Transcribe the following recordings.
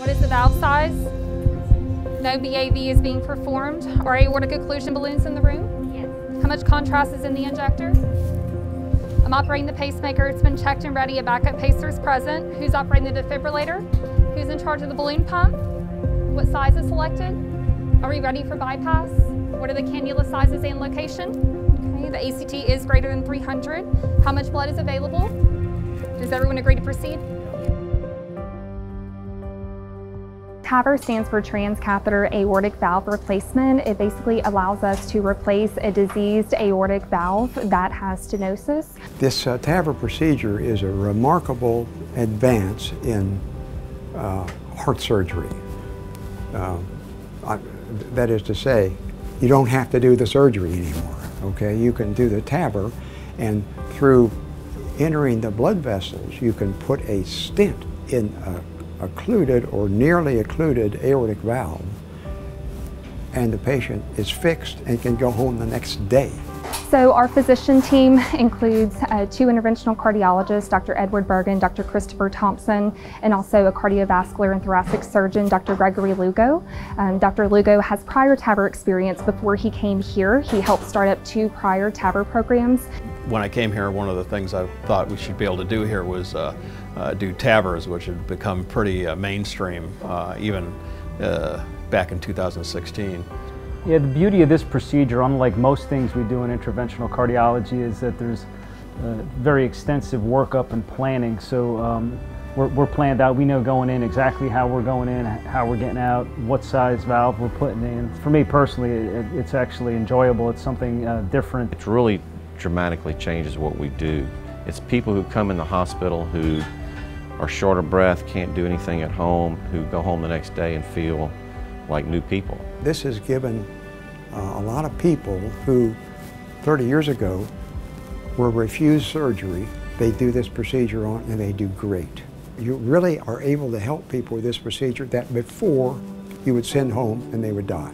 What is the valve size? No BAV is being performed. Are aortic occlusion balloons in the room? Yes. How much contrast is in the injector? I'm operating the pacemaker. It's been checked and ready. A backup pacer is present. Who's operating the defibrillator? Who's in charge of the balloon pump? What size is selected? Are we ready for bypass? What are the cannula sizes and location? Okay, the ACT is greater than 300. How much blood is available? Does everyone agree to proceed? TAVR stands for transcatheter aortic valve replacement. It basically allows us to replace a diseased aortic valve that has stenosis. This uh, TAVR procedure is a remarkable advance in uh, heart surgery. Uh, I, that is to say, you don't have to do the surgery anymore, okay? You can do the TAVR and through entering the blood vessels, you can put a stent in a occluded or nearly occluded aortic valve and the patient is fixed and can go home the next day. So our physician team includes uh, two interventional cardiologists, Dr. Edward Bergen, Dr. Christopher Thompson, and also a cardiovascular and thoracic surgeon, Dr. Gregory Lugo. Um, Dr. Lugo has prior TAVR experience before he came here. He helped start up two prior TAVR programs. When I came here, one of the things I thought we should be able to do here was uh, uh, do TAVRs, which had become pretty uh, mainstream uh, even uh, back in 2016. Yeah, the beauty of this procedure, unlike most things we do in interventional cardiology, is that there's very extensive workup and planning. So um, we're, we're, planned out. We know going in exactly how we're going in, how we're getting out, what size valve we're putting in. For me personally, it, it's actually enjoyable. It's something uh, different. It really dramatically changes what we do. It's people who come in the hospital who are short of breath, can't do anything at home, who go home the next day and feel like new people. This has given uh, a lot of people who 30 years ago were refused surgery, they do this procedure on and they do great. You really are able to help people with this procedure that before you would send home and they would die.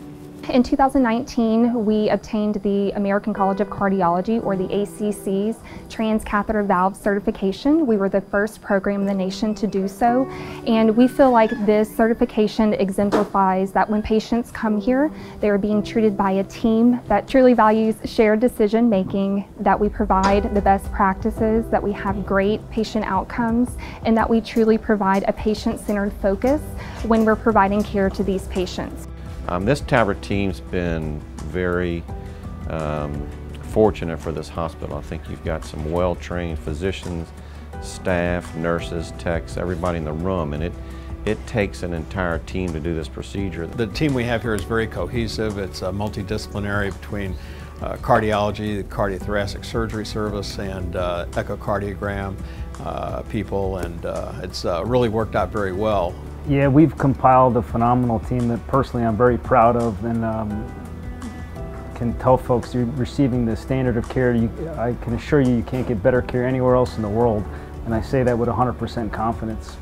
In 2019, we obtained the American College of Cardiology, or the ACC's, transcatheter valve certification. We were the first program in the nation to do so, and we feel like this certification exemplifies that when patients come here, they are being treated by a team that truly values shared decision making, that we provide the best practices, that we have great patient outcomes, and that we truly provide a patient-centered focus when we're providing care to these patients. Um, this TAVR team's been very um, fortunate for this hospital. I think you've got some well-trained physicians, staff, nurses, techs, everybody in the room, and it it takes an entire team to do this procedure. The team we have here is very cohesive. It's uh, multidisciplinary between uh, cardiology, the cardiothoracic surgery service, and uh, echocardiogram uh, people, and uh, it's uh, really worked out very well. Yeah, we've compiled a phenomenal team that personally I'm very proud of and um, can tell folks you're receiving the standard of care. You, I can assure you you can't get better care anywhere else in the world and I say that with 100% confidence.